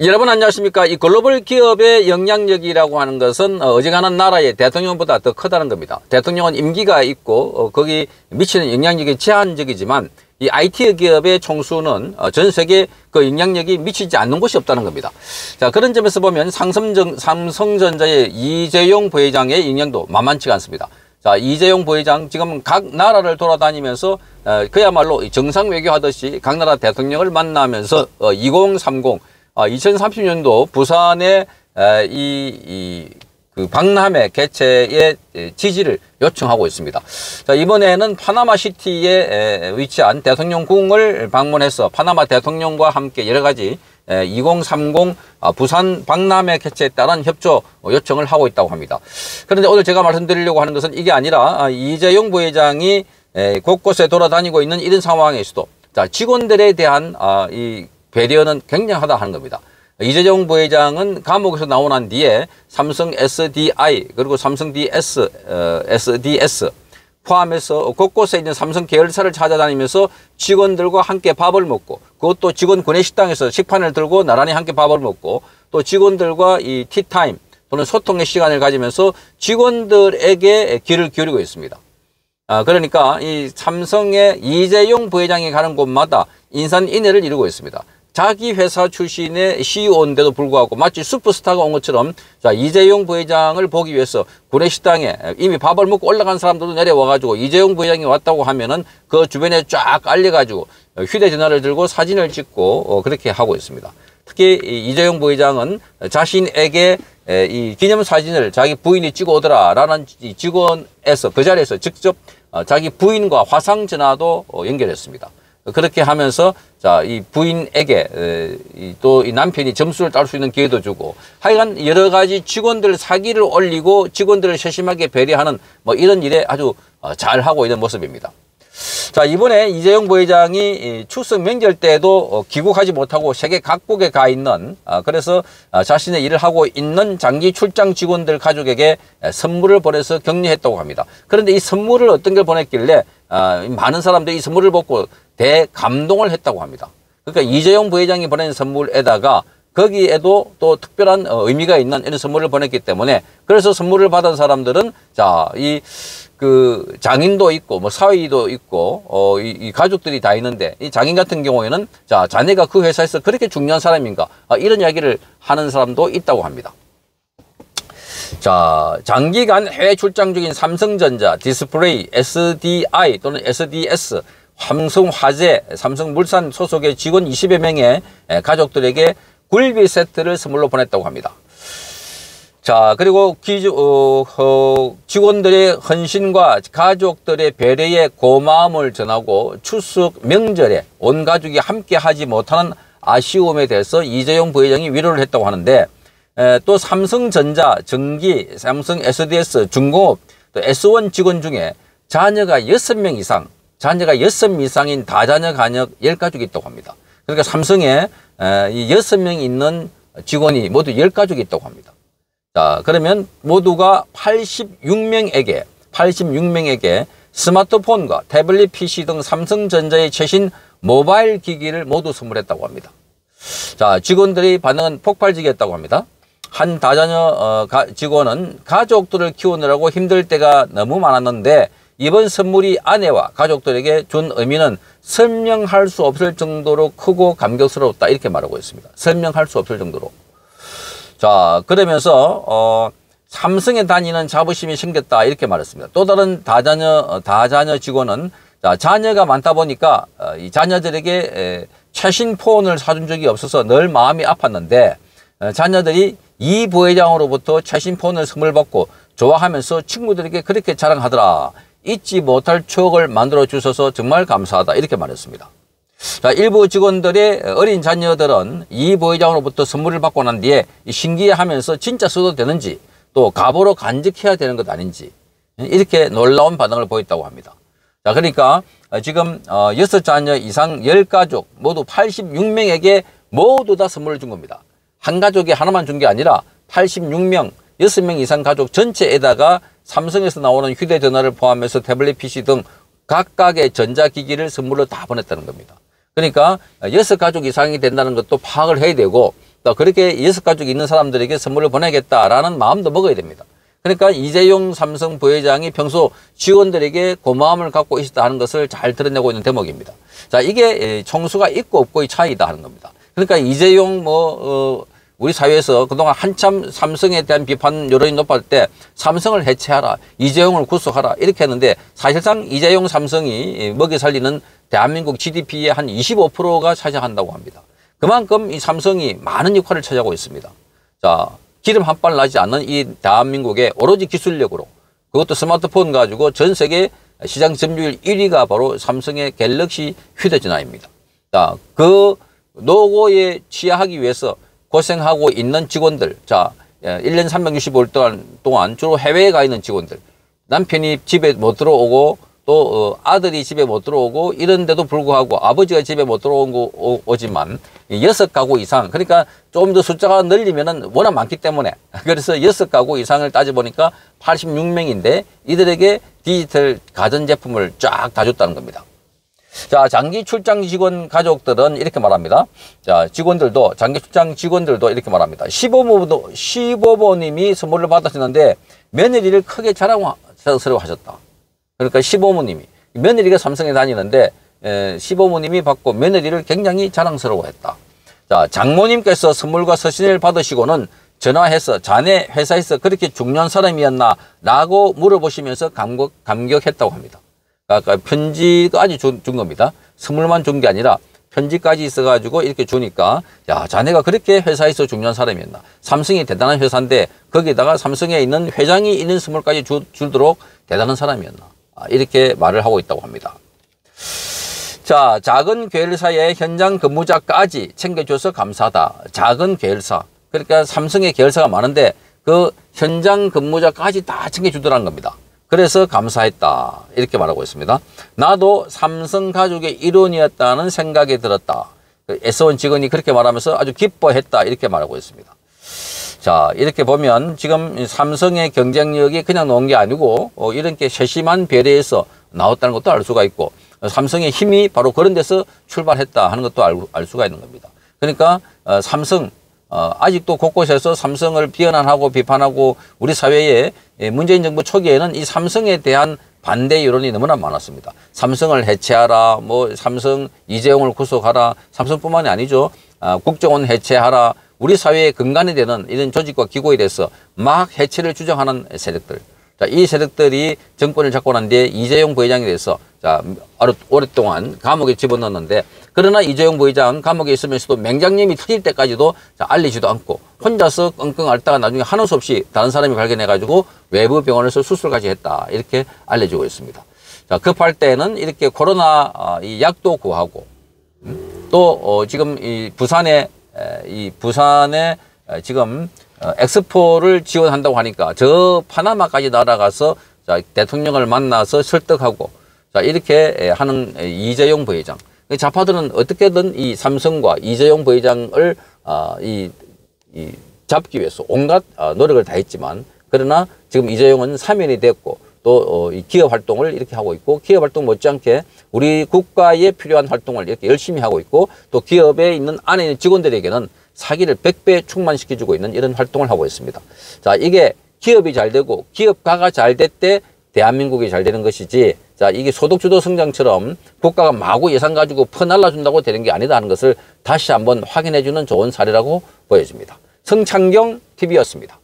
여러분 안녕하십니까? 이 글로벌 기업의 영향력이라고 하는 것은 어, 어지간한 나라의 대통령보다 더 크다는 겁니다. 대통령은 임기가 있고 어, 거기 미치는 영향력이 제한적이지만 이 IT 기업의 총수는 어, 전 세계 그 영향력이 미치지 않는 곳이 없다는 겁니다. 자 그런 점에서 보면 삼성전, 삼성전자의 이재용 부회장의 영향도 만만치가 않습니다. 자 이재용 부회장 지금 각 나라를 돌아다니면서 그야말로 정상 외교하듯이 각 나라 대통령을 만나면서 2030 2030년도 아, 부산의 이, 이, 그 박람회 개최의 지지를 요청하고 있습니다. 자, 이번에는 파나마 시티에 위치한 대통령궁을 방문해서 파나마 대통령과 함께 여러 가지 2030 아, 부산 박람회 개최에 따른 협조 요청을 하고 있다고 합니다. 그런데 오늘 제가 말씀드리려고 하는 것은 이게 아니라 아, 이재용 부회장이 곳곳에 돌아다니고 있는 이런 상황에서도 자, 직원들에 대한 이 배려는 굉장하다 하는 겁니다. 이재정 부회장은 감옥에서 나오 난 뒤에 삼성 SDI 그리고 삼성 DS, 어, SDS 포함해서 곳곳에 있는 삼성 계열사를 찾아다니면서 직원들과 함께 밥을 먹고 그것도 직원 구내식당에서 식판을 들고 나란히 함께 밥을 먹고 또 직원들과 이 티타임 또는 소통의 시간을 가지면서 직원들에게 귀를 기울이고 있습니다. 아, 그러니까 이 삼성의 이재용 부회장이 가는 곳마다 인산 인해를 이루고 있습니다. 자기 회사 출신의 CEO인데도 불구하고 마치 슈퍼스타가 온 것처럼 자 이재용 부회장을 보기 위해서 구내식당에 이미 밥을 먹고 올라간 사람들도 내려와가지고 이재용 부회장이 왔다고 하면은 그 주변에 쫙 알려가지고 휴대전화를 들고 사진을 찍고 어, 그렇게 하고 있습니다. 특히 이재용 부회장은 자신에게 이 기념사진을 자기 부인이 찍어 오더라라는 직원에서 그 자리에서 직접 어, 자기 부인과 화상 전화도 어, 연결했습니다. 그렇게 하면서 자, 이 부인에게 또 이 남편이 점수를 딸 수 있는 기회도 주고 하여간 여러 가지 직원들 사기를 올리고 직원들을 세심하게 배려하는 뭐 이런 일에 아주 어, 잘 하고 있는 모습입니다. 자, 이번에 이재용 부회장이 추석 명절 때도 어, 귀국하지 못하고 세계 각국에 가 있는 아, 그래서 아, 자신의 일을 하고 있는 장기 출장 직원들 가족에게 선물을 보내서 격려했다고 합니다. 그런데 이 선물을 어떤 걸 보냈길래 아, 많은 사람들이 이 선물을 받고 대감동을 했다고 합니다. 그러니까 이재용 부회장이 보낸 선물에다가 거기에도 또 특별한 어, 의미가 있는 이런 선물을 보냈기 때문에 그래서 선물을 받은 사람들은 자, 이 그 장인도 있고 뭐 사위도 있고 어, 이, 이, 가족들이 다 있는데 이 장인 같은 경우에는 자, 자네가 그 회사에서 그렇게 중요한 사람인가 아, 이런 이야기를 하는 사람도 있다고 합니다. 자, 장기간 해외 출장 중인 삼성전자, 디스플레이, SDI 또는 SDS 삼성화재, 삼성물산 소속의 직원 20여 명의 가족들에게 굴비 세트를 선물로 보냈다고 합니다. 자, 그리고 기주, 어, 어, 직원들의 헌신과 가족들의 배려에 고마움을 전하고 추석 명절에 온 가족이 함께 하지 못하는 아쉬움에 대해서 이재용 부회장이 위로를 했다고 하는데 에, 또 삼성전자, 전기, 삼성 SDS, 중공업, 또 S1 직원 중에 자녀가 6명 이상 자녀가 여섯 이상인 다자녀 가녀 열가족이 있다고 합니다. 그러니까 삼성에 이 여섯 명 있는 직원이 모두 열가족이 있다고 합니다. 자, 그러면 모두가 86명에게 86명에게 스마트폰과 태블릿 PC 등 삼성전자의 최신 모바일 기기를 모두 선물했다고 합니다. 자, 직원들의 반응은 폭발적이었다고 합니다. 한 다자녀 어, 직원은 가족들을 키우느라고 힘들 때가 너무 많았는데 이번 선물이 아내와 가족들에게 준 의미는 설명할 수 없을 정도로 크고 감격스럽다 이렇게 말하고 있습니다. 설명할 수 없을 정도로. 자 그러면서 어, 삼성에 다니는 자부심이 생겼다 이렇게 말했습니다. 또 다른 다자녀 어, 다자녀 직원은 자, 자녀가 많다 보니까 어, 이 자녀들에게 에, 최신 폰을 사준 적이 없어서 늘 마음이 아팠는데 어, 자녀들이 이 부회장으로부터 최신 폰을 선물 받고 좋아하면서 친구들에게 그렇게 자랑하더라. 잊지 못할 추억을 만들어 주셔서 정말 감사하다 이렇게 말했습니다. 자, 일부 직원들의 어린 자녀들은 이 부회장으로부터 선물을 받고 난 뒤에 신기해하면서 진짜 써도 되는지 또 갑으로 간직해야 되는 것 아닌지 이렇게 놀라운 반응을 보였다고 합니다. 자, 그러니까 지금 어, 여섯 자녀 이상 열가족 모두 86명에게 모두 다 선물을 준 겁니다. 한 가족이 하나만 준 게 아니라 86명, 6명 이상 가족 전체에다가 삼성에서 나오는 휴대전화를 포함해서 태블릿 PC 등 각각의 전자기기를 선물로 다 보냈다는 겁니다. 그러니까 여섯 가족 이상이 된다는 것도 파악을 해야 되고 또 그렇게 여섯 가족이 있는 사람들에게 선물을 보내겠다라는 마음도 먹어야 됩니다. 그러니까 이재용 삼성 부회장이 평소 직원들에게 고마움을 갖고 있었다 하는 것을 잘 드러내고 있는 대목입니다. 자, 이게 총수가 있고 없고의 차이다 하는 겁니다. 그러니까 이재용 뭐, 어, 우리 사회에서 그동안 한참 삼성에 대한 비판 여론이 높을 때 삼성을 해체하라, 이재용을 구속하라 이렇게 했는데 사실상 이재용 삼성이 먹여 살리는 대한민국 GDP의 한 25%가 차지한다고 합니다. 그만큼 이 삼성이 많은 역할을 차지하고 있습니다. 자, 기름 한 발 나지 않는 이 대한민국의 오로지 기술력으로 그것도 스마트폰 가지고 전 세계 시장 점유율 1위가 바로 삼성의 갤럭시 휴대전화입니다. 자, 그 노고에 취하하기 위해서 고생하고 있는 직원들. 자, 1년 365일 동안, 동안 주로 해외에 가 있는 직원들. 남편이 집에 못 들어오고 또 어, 아들이 집에 못 들어오고 이런데도 불구하고 아버지가 집에 못 들어오고 오지만 여섯 가구 이상 그러니까 좀더 숫자가 늘리면은 워낙 많기 때문에 그래서 여섯 가구 이상을 따져 보니까 86명인데 이들에게 디지털 가전 제품을 쫙 다 줬다는 겁니다. 자, 장기 출장 직원 가족들은 이렇게 말합니다. 자, 직원들도, 장기 출장 직원들도 이렇게 말합니다. 시보모도, 시보모님이 선물을 받으셨는데 며느리를 크게 자랑스러워 하셨다. 그러니까 시보모님이. 며느리가 삼성에 다니는데, 에, 시보모님이 받고 며느리를 굉장히 자랑스러워 했다. 자, 장모님께서 선물과 서신을 받으시고는 전화해서 자네 회사에서 그렇게 중요한 사람이었나? 라고 물어보시면서 감격, 감격했다고 합니다. 아까 편지까지 준, 준 겁니다. 선물만 준 게 아니라 편지까지 있어가지고 이렇게 주니까 야 자네가 그렇게 회사에서 중요한 사람이었나 삼성이 대단한 회사인데 거기에다가 삼성에 있는 회장이 있는 선물까지 주, 주도록 대단한 사람이었나 아, 이렇게 말을 하고 있다고 합니다. 자 작은 계열사의 현장 근무자까지 챙겨줘서 감사하다. 작은 계열사 그러니까 삼성의 계열사가 많은데 그 현장 근무자까지 다 챙겨주더라는 겁니다. 그래서 감사했다. 이렇게 말하고 있습니다. 나도 삼성 가족의 일원이었다는 생각이 들었다. 애써온 직원이 그렇게 말하면서 아주 기뻐했다. 이렇게 말하고 있습니다. 자, 이렇게 보면 지금 삼성의 경쟁력이 그냥 놓은 게 아니고 어, 이렇게 세심한 배려에서 나왔다는 것도 알 수가 있고 삼성의 힘이 바로 그런 데서 출발했다 하는 것도 알, 알 수가 있는 겁니다. 그러니까 어, 삼성 어, 아직도 곳곳에서 삼성을 비난하고 비판하고 우리 사회에 예, 문재인 정부 초기에는 이 삼성에 대한 반대 여론이 너무나 많았습니다. 삼성을 해체하라, 뭐 삼성 이재용을 구속하라, 삼성뿐만이 아니죠. 아, 국정원 해체하라, 우리 사회의 근간이 되는 이런 조직과 기구에 대해서 막 해체를 주장하는 세력들. 자, 이 세력들이 정권을 잡고 난 뒤에 이재용 부회장에 대해서 자, 오랫동안 감옥에 집어넣었는데 그러나 이재용 부회장 감옥에 있으면서도 맹장님이 터질 때까지도 자, 알리지도 않고 혼자서 끙끙 앓다가 나중에 한우 수 없이 다른 사람이 발견해가지고 외부 병원에서 수술까지 했다. 이렇게 알려지고 있습니다. 자, 급할 때는 이렇게 코로나 어, 이 약도 구하고 음? 또 어, 지금 이 부산에 이 부산에 지금 어, 엑스포를 지원한다고 하니까 저 파나마까지 날아가서 자, 대통령을 만나서 설득하고 자, 이렇게 하는 이재용 부회장. 자파들은 어떻게든 이 삼성과 이재용 부회장을 어, 이, 이 잡기 위해서 온갖 어, 노력을 다했지만 그러나 지금 이재용은 사면이 됐고 또 어, 이 기업 활동을 이렇게 하고 있고 기업 활동 못지않게 우리 국가에 필요한 활동을 이렇게 열심히 하고 있고 또 기업에 있는 안에 있는 직원들에게는 사기를 100배 충만시켜주고 있는 이런 활동을 하고 있습니다. 자, 이게 기업이 잘 되고 기업가가 잘 될 때 대한민국이 잘 되는 것이지 자, 이게 소득주도 성장처럼 국가가 마구 예산 가지고 퍼날라준다고 되는 게 아니다 하는 것을 다시 한번 확인해주는 좋은 사례라고 보여집니다. 성창경 TV였습니다.